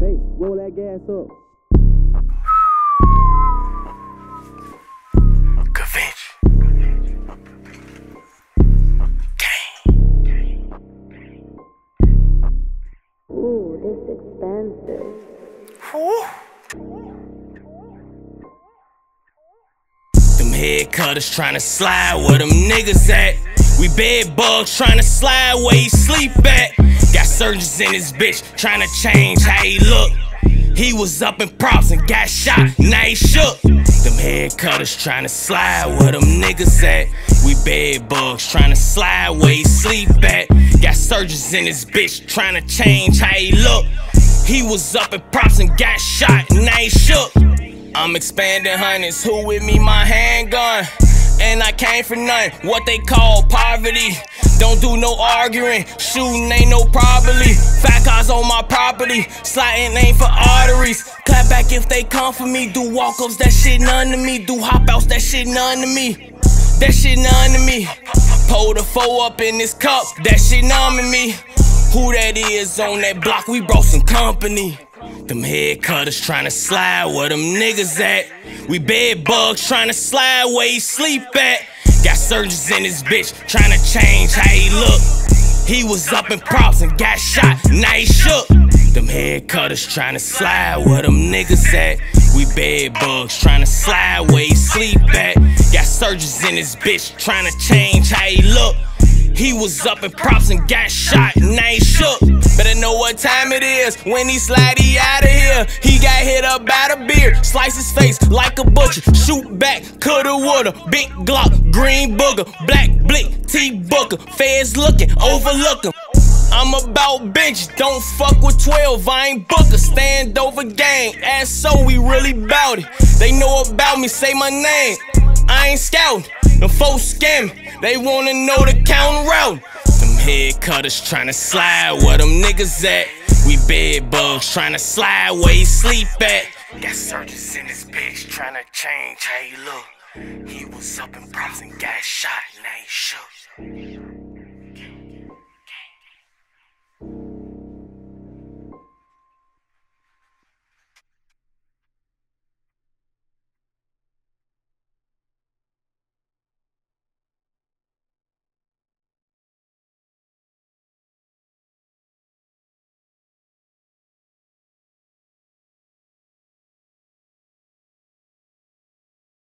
Fake, roll that gas up. Ooh, this expensive. Them head cutters tryna slide where them niggas at. We bed bugs tryna slide where he sleep at. Surgeons in his bitch tryna change how he look. He was up in props and got shot, now he shook. Them head cutters tryna slide where them niggas at. We bed bugs tryna slide where he sleep at. Got surgeons in his bitch tryna change how he look. He was up in props and got shot, now he shook. I'm expanding hundreds, who with me, my handgun. And I came for nothing, what they call poverty. Don't do no arguing, shooting ain't no probably. Fat cars on my property, sliding ain't for arteries. Clap back if they come for me, do walk ups, that shit none to me. Do hop outs, that shit none to me. That shit none to me. Pull the four up in this cup, that shit numbing me. Who that is on that block, we brought some company. Them head cutters tryna slide where them niggas at. We bed bugs tryna slide where he sleep at. Got surgeons in his bitch tryna change how he look. He was up in props and got shot, now he shook. Them head cutters tryna slide where them niggas at. We bed bugs tryna slide where he sleep at. Got surgeons in his bitch tryna change how he look. He was up in props and got shot, now he shook. Better know what time it is when he slide, he out of here. He got hit up by the beard, slice his face like a butcher. Shoot back, coulda, woulda. Big Glock, green booger, black blick, T booker. Feds looking, overlook him. I'm about bitch, don't fuck with 12, I ain't booker, stand over gang, ass so we really bout it. They know about me, say my name, I ain't scouting, them folks scam they wanna know the count route. Them head cutters tryna slide where them niggas at. We bed bugs tryna slide where he sleep at. Got surgeons in his bitch tryna change how he look. He was up in props and got shot, now he shook.